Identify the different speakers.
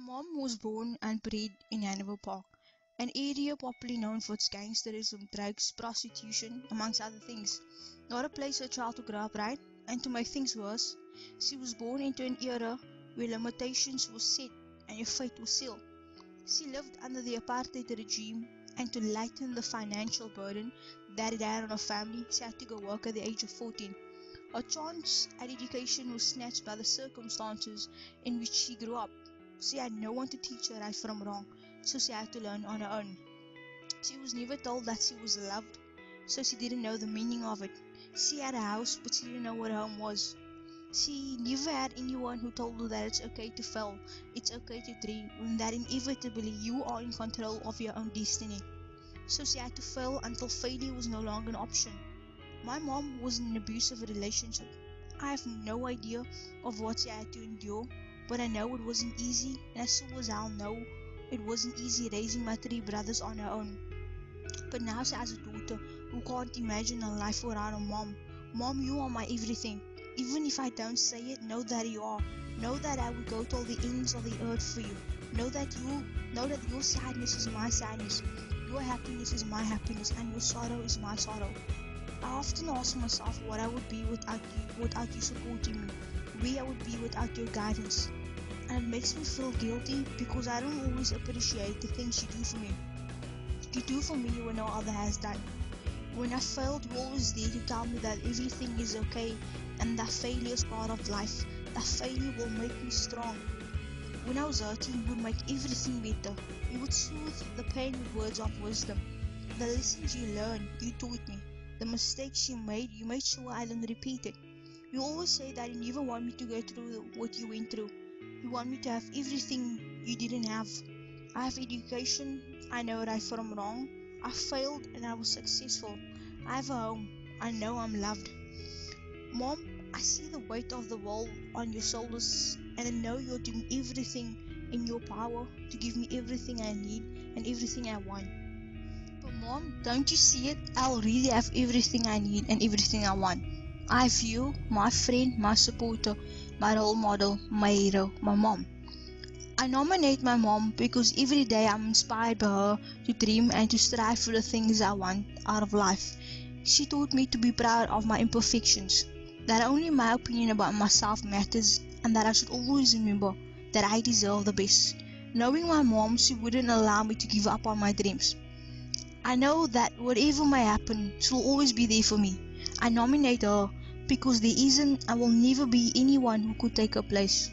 Speaker 1: Mom was born and bred in Hanover Park, an area popularly known for its gangsterism, drugs, prostitution, amongst other things. Not a place for a child to grow up, right? And to make things worse, she was born into an era where limitations were set and your fate was sealed. She lived under the apartheid regime, and to lighten the financial burden that it had on her family, she had to go work at the age of 14. Her chance at education was snatched by the circumstances in which she grew up. She had no one to teach her right from wrong, so she had to learn on her own. She was never told that she was loved, so she didn't know the meaning of it. She had a house, but she didn't know what home was. She never had anyone who told her that it's okay to fail, it's okay to dream, and that inevitably you are in control of your own destiny. So she had to fail until failure was no longer an option. My mom was in an abusive relationship. I have no idea of what she had to endure, but I know it wasn't easy, and as soon as I'll know, it wasn't easy raising my three brothers on her own. But now she has a daughter who can't imagine a life without a mom. Mom, you are my everything. Even if I don't say it, know that you are. Know that I would go to all the ends of the earth for you. Know that you know that your sadness is my sadness. Your happiness is my happiness and your sorrow is my sorrow. I often ask myself what I would be without you, without you supporting me, where I would be without your guidance. And it makes me feel guilty because I don't always appreciate the things you do for me. You do for me when no other has done. When I failed, you always there to tell me that everything is okay and that failure is part of life. That failure will make me strong. When I was hurting, you would make everything better. You would soothe the pain with words of wisdom. The lessons you learned, you taught me. The mistakes you made, you made sure I didn't repeat it. You always say that you never want me to go through what you went through. You want me to have everything you didn't have. I have education, I know right from wrong. I failed and I was successful. I have a home, I know I'm loved. Mom, I see the weight of the world on your shoulders and I know you're doing everything in your power to give me everything I need and everything I want. Mom, don't you see it? I already have everything I need and everything I want. I have you, my friend, my supporter, my role model, my hero, my mom. I nominate my mom because every day I'm inspired by her to dream and to strive for the things I want out of life. She taught me to be proud of my imperfections, that only my opinion about myself matters, and that I should always remember that I deserve the best. Knowing my mom, she wouldn't allow me to give up on my dreams. I know that whatever may happen, she'll always be there for me. I nominate her because there isn't and will never be anyone who could take her place.